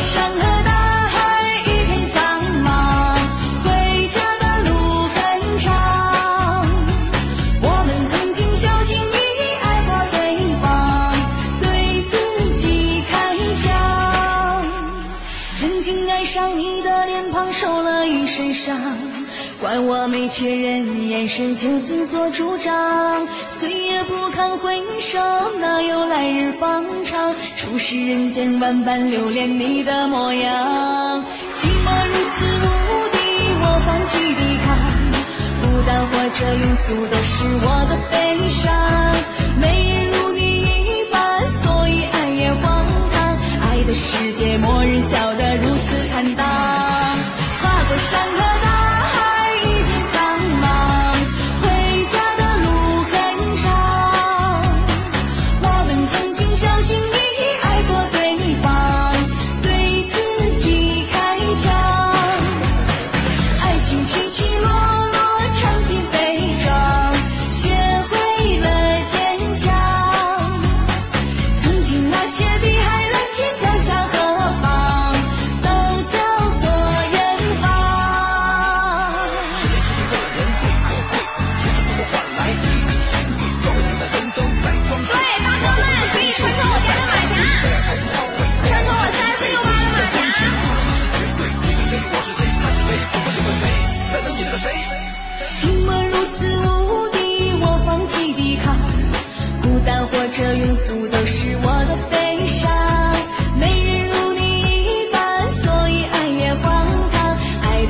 山河大海一片苍茫回家的路很长我们曾经小心翼翼爱过对方对自己开枪曾经爱上你的脸庞受了一身伤怪我没确认眼神就自作主张常回首，哪有来日方长？初识人间万般留恋你的模样，寂寞如此无敌，我放弃抵抗，孤单或者庸俗都是我的悲伤。那些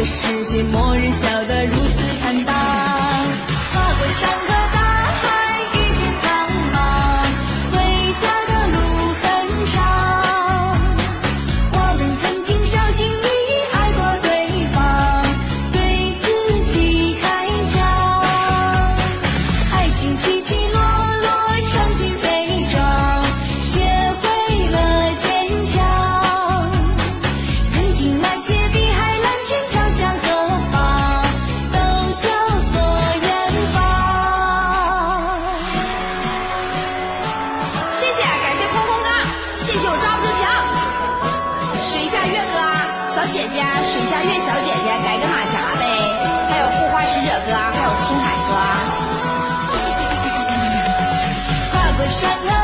这世界末日笑水下月哥小姐姐，水下月小姐姐，改个马甲呗。还有护花使者哥，还有青海哥。跨过山。